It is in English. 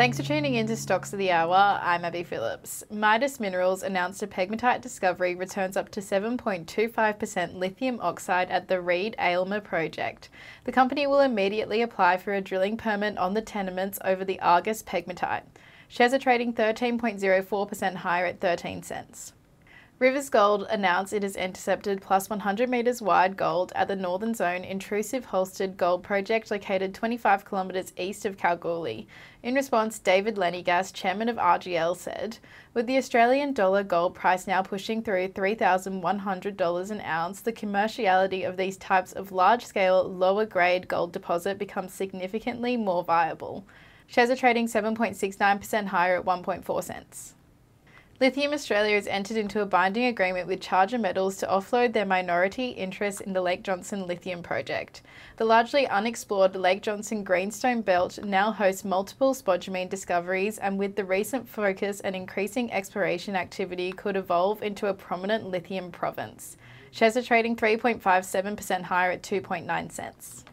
Thanks for tuning in to Stocks of the Hour. I'm Abby Phillips. Midas Minerals announced a pegmatite discovery returns up to 7.25% lithium oxide at the Reed Aylmer project. The company will immediately apply for a drilling permit on the tenements over the Argus pegmatite. Shares are trading 13.04% higher at 13 cents. Riversgold announced it has intercepted plus 100 metres wide gold at the Northern Zone intrusive hosted gold project located 25 kilometres east of Kalgoorlie. In response, David Lenigas, chairman of RGL, said, With the Australian dollar gold price now pushing through $3,100 an ounce, the commerciality of these types of large scale, lower grade gold deposit becomes significantly more viable. Shares are trading 7.69% higher at 1.4 cents. Lithium Australia has entered into a binding agreement with Charger Metals to offload their minority interest in the Lake Johnson lithium project. The largely unexplored Lake Johnson Greenstone Belt now hosts multiple spodumene discoveries and with the recent focus and increasing exploration activity could evolve into a prominent lithium province. Shares are trading 3.57% higher at 2.9 cents.